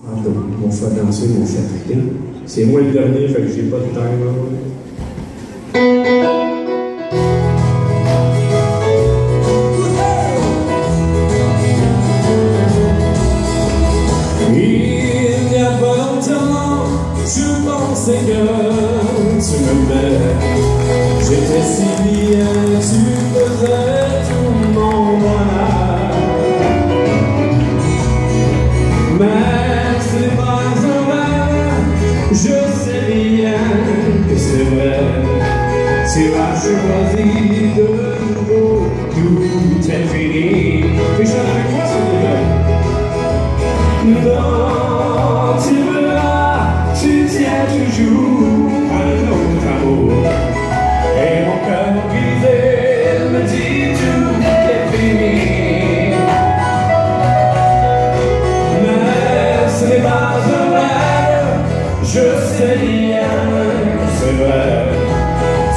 Mon frère dans ce mon cher, c'est moi le dernier, fallait que j'ai pas de time Oui, il n'y a pas longtemps, je pensais que tu me fais, j'étais si bien sûr. the end Se va, se va, se va, se va,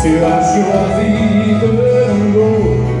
Se lasciò la vita, non lo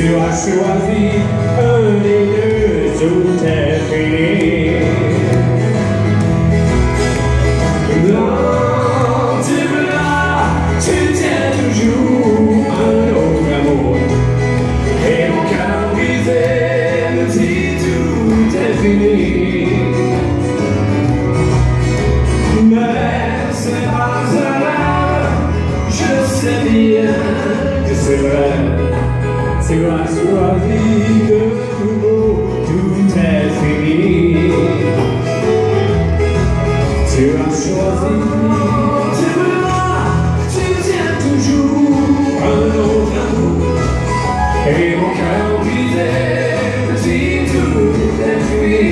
Siwa siwa vi, öde död, zote fri. Tu as choisi de tout tout est fini. Tu as choisi tu veux moi, tu tiens toujours un autre amour. Et mon cœur brisé, petit, tout est fini.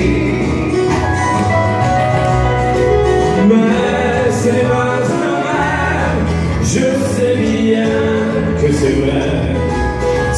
Mais c'est votre rêve, je sais bien que c'est vrai.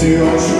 to your